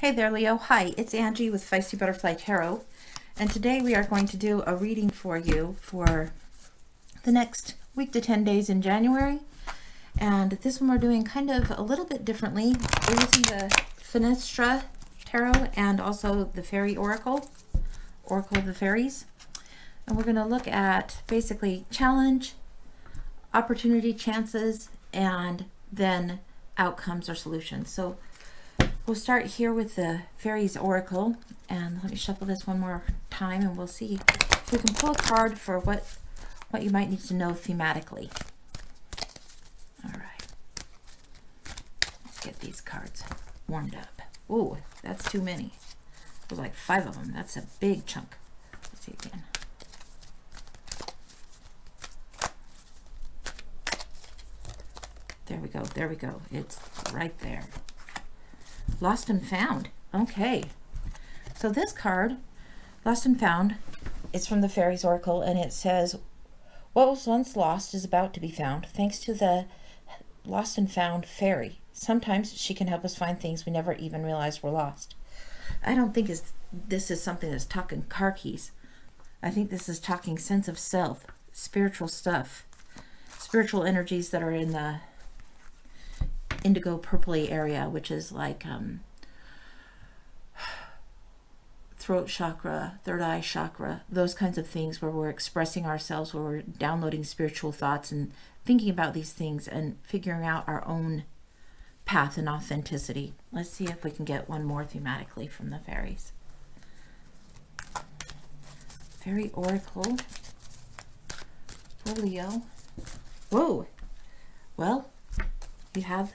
Hey there, Leo. Hi, it's Angie with Feisty Butterfly Tarot. And today we are going to do a reading for you for the next week to 10 days in January. And this one we're doing kind of a little bit differently. We're using the Fenestra Tarot and also the Fairy Oracle, Oracle of the Fairies. And we're going to look at basically challenge, opportunity, chances, and then outcomes or solutions. So we'll start here with the Fairies Oracle. And let me shuffle this one more time and we'll see if we can pull a card for what, what you might need to know thematically. All right. Let's get these cards warmed up. Ooh, that's too many. There's like five of them. That's a big chunk. Let's see again. There we go. There we go. It's right there. Lost and Found. Okay. So this card, Lost and Found, is from the Fairies Oracle, and it says, What was once lost is about to be found, thanks to the Lost and Found Fairy. Sometimes she can help us find things we never even realized were lost. I don't think is this is something that's talking car keys. I think this is talking sense of self, spiritual stuff, spiritual energies that are in the indigo purpley area, which is like um, throat chakra, third eye chakra, those kinds of things where we're expressing ourselves, where we're downloading spiritual thoughts and thinking about these things and figuring out our own path and authenticity. Let's see if we can get one more thematically from the fairies. Fairy Oracle for Leo. Whoa! Well, we have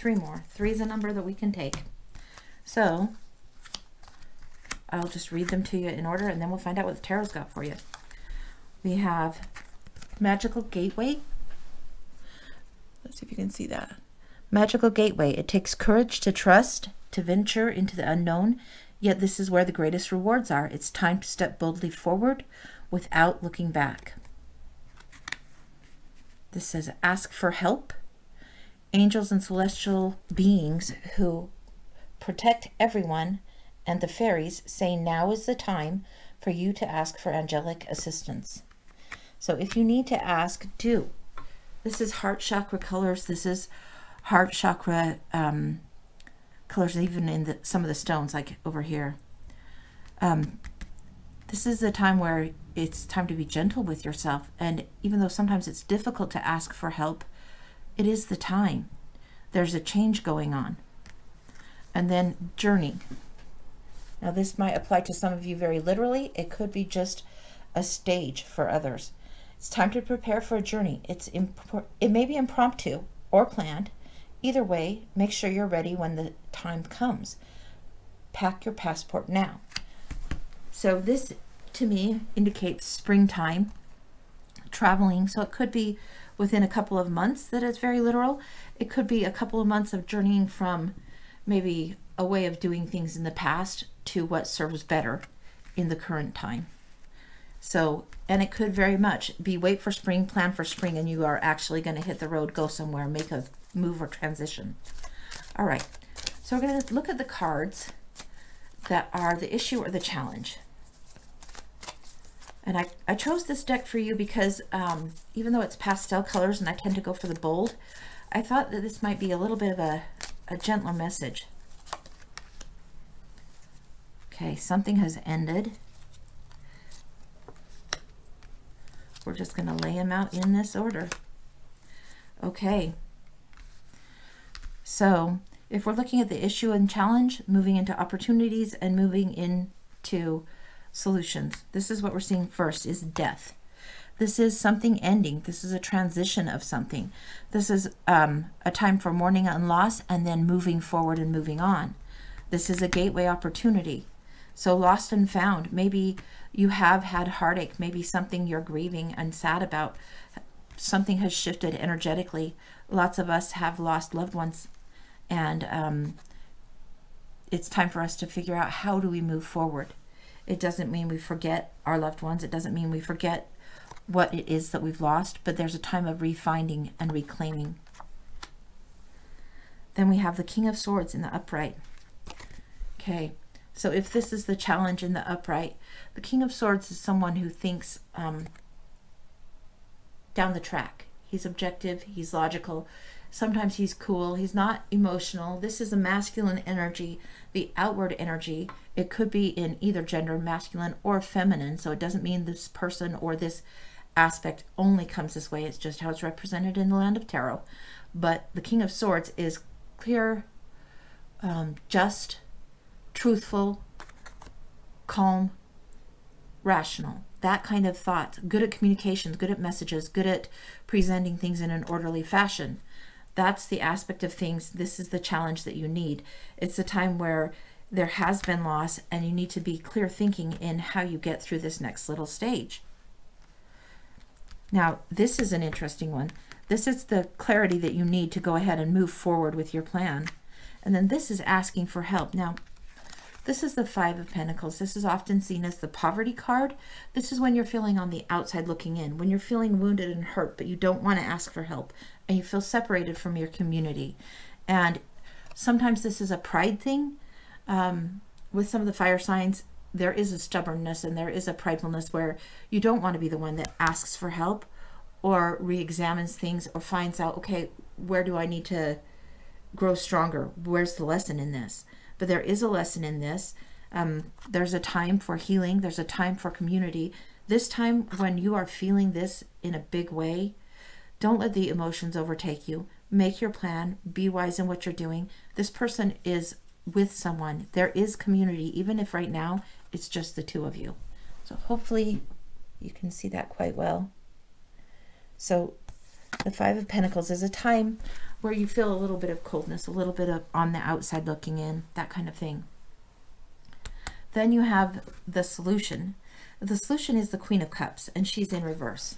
three more. Three is a number that we can take. So I'll just read them to you in order and then we'll find out what the tarot's got for you. We have Magical Gateway. Let's see if you can see that. Magical Gateway. It takes courage to trust, to venture into the unknown, yet this is where the greatest rewards are. It's time to step boldly forward without looking back. This says, ask for help angels and celestial beings who protect everyone, and the fairies say now is the time for you to ask for angelic assistance. So if you need to ask, do. This is heart chakra colors. This is heart chakra um, colors, even in the, some of the stones, like over here. Um, this is the time where it's time to be gentle with yourself. And even though sometimes it's difficult to ask for help, it is the time. There's a change going on. And then journey. Now this might apply to some of you very literally. It could be just a stage for others. It's time to prepare for a journey. It's it may be impromptu or planned. Either way, make sure you're ready when the time comes. Pack your passport now. So this to me indicates springtime traveling. So it could be within a couple of months that it's very literal. It could be a couple of months of journeying from maybe a way of doing things in the past to what serves better in the current time. So, and it could very much be wait for spring, plan for spring, and you are actually going to hit the road, go somewhere, make a move or transition. All right. So we're going to look at the cards that are the issue or the challenge. And I, I chose this deck for you because um, even though it's pastel colors and I tend to go for the bold, I thought that this might be a little bit of a, a gentler message. Okay, something has ended. We're just going to lay them out in this order. Okay. So if we're looking at the issue and challenge, moving into opportunities and moving into solutions. This is what we're seeing first is death. This is something ending. This is a transition of something. This is um, a time for mourning and loss and then moving forward and moving on. This is a gateway opportunity. So lost and found. Maybe you have had heartache. Maybe something you're grieving and sad about. Something has shifted energetically. Lots of us have lost loved ones. And um, it's time for us to figure out how do we move forward. It doesn't mean we forget our loved ones. It doesn't mean we forget what it is that we've lost, but there's a time of refinding and reclaiming. Then we have the King of Swords in the upright. Okay, so if this is the challenge in the upright, the King of Swords is someone who thinks um, down the track. He's objective, he's logical. Sometimes he's cool, he's not emotional. This is a masculine energy, the outward energy. It could be in either gender, masculine or feminine. So it doesn't mean this person or this aspect only comes this way. It's just how it's represented in the land of tarot. But the King of Swords is clear, um, just, truthful, calm, rational. That kind of thought. Good at communications, good at messages, good at presenting things in an orderly fashion. That's the aspect of things. This is the challenge that you need. It's a time where there has been loss and you need to be clear thinking in how you get through this next little stage. Now, this is an interesting one. This is the clarity that you need to go ahead and move forward with your plan. And then this is asking for help. Now, this is the Five of Pentacles. This is often seen as the poverty card. This is when you're feeling on the outside looking in, when you're feeling wounded and hurt, but you don't want to ask for help, and you feel separated from your community. And sometimes this is a pride thing. Um, with some of the fire signs, there is a stubbornness and there is a pridefulness where you don't want to be the one that asks for help or re-examines things or finds out, okay, where do I need to grow stronger? Where's the lesson in this? But there is a lesson in this. Um, there's a time for healing. There's a time for community. This time when you are feeling this in a big way, don't let the emotions overtake you. Make your plan. Be wise in what you're doing. This person is with someone. There is community, even if right now it's just the two of you. So hopefully you can see that quite well. So the Five of Pentacles is a time where you feel a little bit of coldness, a little bit of on the outside looking in, that kind of thing. Then you have the solution. The solution is the Queen of Cups, and she's in reverse.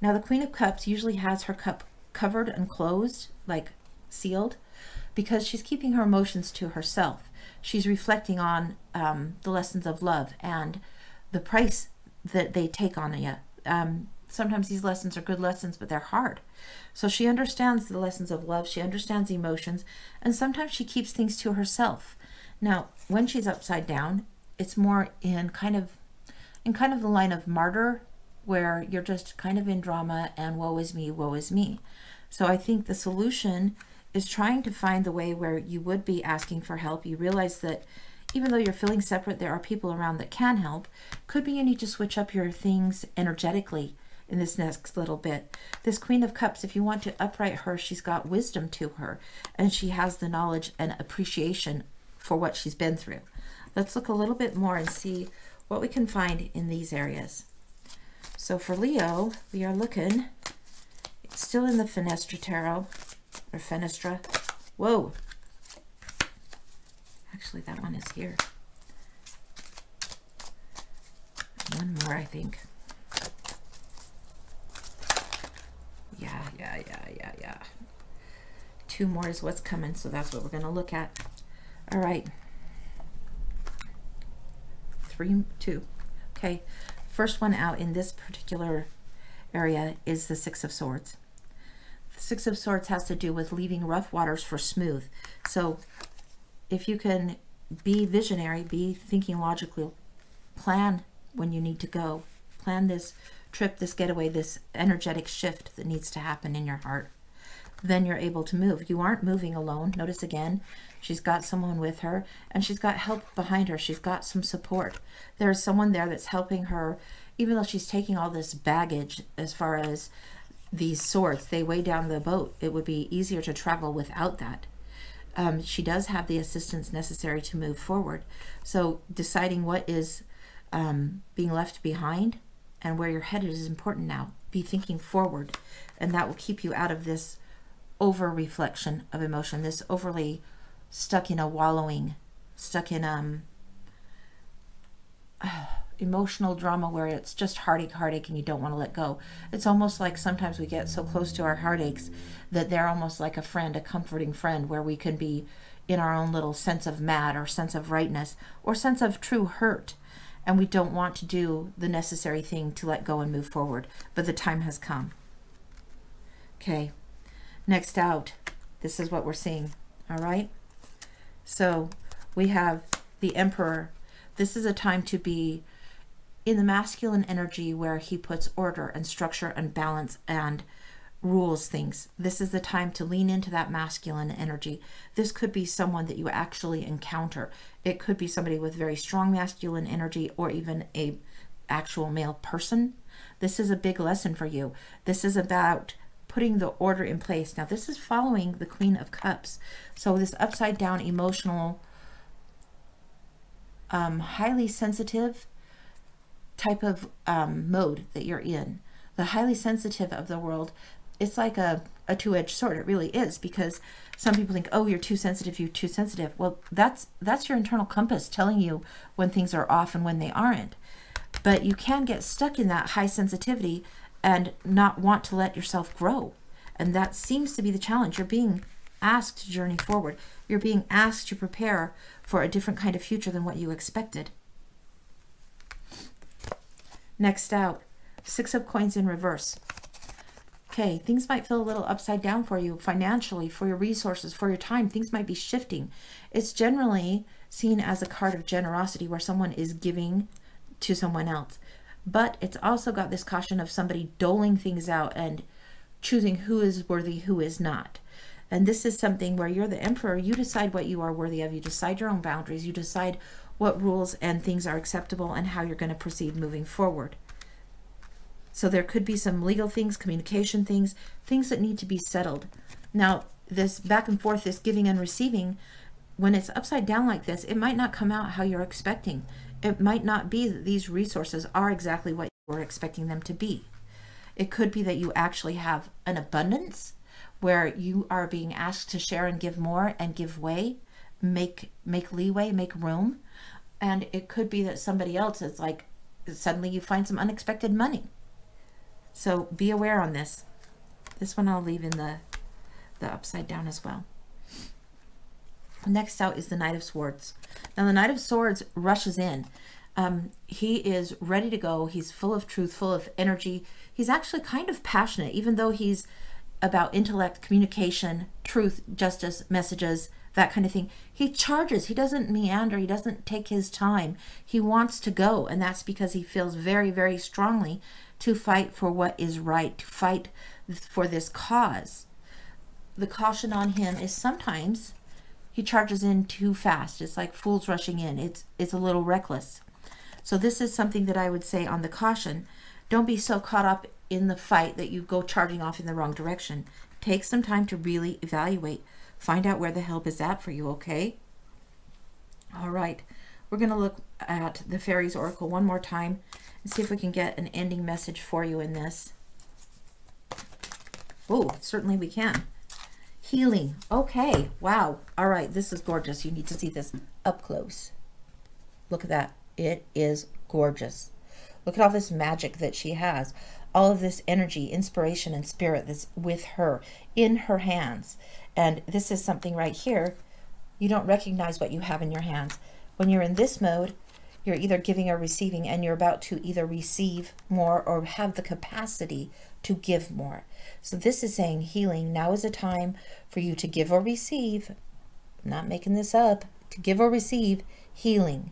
Now, the Queen of Cups usually has her cup covered and closed, like sealed, because she's keeping her emotions to herself. She's reflecting on um, the lessons of love and the price that they take on you. Um, sometimes these lessons are good lessons, but they're hard. So she understands the lessons of love, she understands emotions, and sometimes she keeps things to herself. Now, when she's upside down, it's more in kind of in kind of the line of martyr where you're just kind of in drama and woe is me, woe is me. So I think the solution is trying to find the way where you would be asking for help. You realize that even though you're feeling separate, there are people around that can help. Could be you need to switch up your things energetically in this next little bit. This Queen of Cups, if you want to upright her, she's got wisdom to her and she has the knowledge and appreciation for what she's been through. Let's look a little bit more and see what we can find in these areas. So for Leo, we are looking still in the Fenestra Tarot or Fenestra. Whoa. Actually, that one is here. One more, I think. Yeah, yeah, yeah, yeah. Two more is what's coming, so that's what we're going to look at. All right. Three, two. Okay. First one out in this particular area is the Six of Swords. The Six of Swords has to do with leaving rough waters for smooth. So if you can be visionary, be thinking logically, plan when you need to go. Plan this trip, this getaway, this energetic shift that needs to happen in your heart, then you're able to move. You aren't moving alone. Notice again, she's got someone with her and she's got help behind her. She's got some support. There's someone there that's helping her, even though she's taking all this baggage as far as these swords, they weigh down the boat. It would be easier to travel without that. Um, she does have the assistance necessary to move forward. So deciding what is um, being left behind and where you're headed is important now. Be thinking forward, and that will keep you out of this over reflection of emotion, this overly stuck in a wallowing, stuck in um emotional drama where it's just heartache, heartache, and you don't want to let go. It's almost like sometimes we get so close to our heartaches that they're almost like a friend, a comforting friend, where we can be in our own little sense of mad or sense of rightness or sense of true hurt and we don't want to do the necessary thing to let go and move forward, but the time has come. Okay, next out, this is what we're seeing, all right? So we have the Emperor, this is a time to be in the masculine energy where he puts order and structure and balance and rules things. This is the time to lean into that masculine energy. This could be someone that you actually encounter. It could be somebody with very strong masculine energy or even a actual male person. This is a big lesson for you. This is about putting the order in place. Now, this is following the Queen of Cups. So this upside down emotional um, highly sensitive type of um, mode that you're in. The highly sensitive of the world, it's like a, a two-edged sword. It really is because some people think, oh, you're too sensitive, you're too sensitive. Well, that's that's your internal compass telling you when things are off and when they aren't. But you can get stuck in that high sensitivity and not want to let yourself grow. And that seems to be the challenge. You're being asked to journey forward. You're being asked to prepare for a different kind of future than what you expected. Next out, Six of Coins in reverse. Okay, things might feel a little upside down for you financially, for your resources, for your time. Things might be shifting. It's generally seen as a card of generosity where someone is giving to someone else. But it's also got this caution of somebody doling things out and choosing who is worthy, who is not. And this is something where you're the emperor. You decide what you are worthy of. You decide your own boundaries. You decide what rules and things are acceptable and how you're going to proceed moving forward. So there could be some legal things, communication things, things that need to be settled. Now, this back and forth, this giving and receiving, when it's upside down like this, it might not come out how you're expecting. It might not be that these resources are exactly what you were expecting them to be. It could be that you actually have an abundance where you are being asked to share and give more and give way, make make leeway, make room. And it could be that somebody else is like suddenly you find some unexpected money. So be aware on this. This one I'll leave in the the upside down as well. Next out is the Knight of Swords. Now the Knight of Swords rushes in. Um, he is ready to go. He's full of truth, full of energy. He's actually kind of passionate, even though he's about intellect, communication, truth, justice, messages, that kind of thing. He charges. He doesn't meander. He doesn't take his time. He wants to go, and that's because he feels very, very strongly to fight for what is right, to fight for this cause. The caution on him is sometimes he charges in too fast. It's like fools rushing in. It's it's a little reckless. So this is something that I would say on the caution. Don't be so caught up in the fight that you go charging off in the wrong direction. Take some time to really evaluate. Find out where the help is at for you, okay? All right. We're going to look at the Fairies Oracle one more time and see if we can get an ending message for you in this. Oh, certainly we can. Healing. Okay. Wow. All right. This is gorgeous. You need to see this up close. Look at that. It is gorgeous. Look at all this magic that she has all of this energy, inspiration, and spirit that's with her in her hands. And this is something right here. You don't recognize what you have in your hands. When you're in this mode, you're either giving or receiving, and you're about to either receive more or have the capacity to give more. So this is saying healing. Now is a time for you to give or receive. I'm not making this up. To give or receive healing.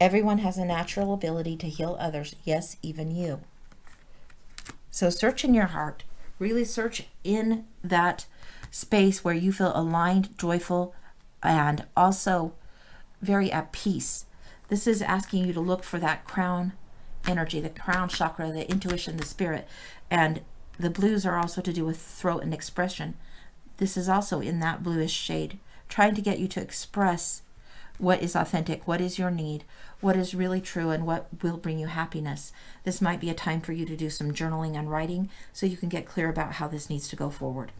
Everyone has a natural ability to heal others. Yes, even you. So search in your heart. Really search in that space where you feel aligned, joyful, and also very at peace. This is asking you to look for that crown energy, the crown chakra, the intuition, the spirit. And the blues are also to do with throat and expression. This is also in that bluish shade, trying to get you to express what is authentic, what is your need, what is really true, and what will bring you happiness. This might be a time for you to do some journaling and writing so you can get clear about how this needs to go forward.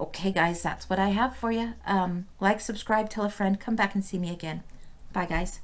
Okay, guys, that's what I have for you. Um, like, subscribe, tell a friend, come back and see me again. Bye, guys.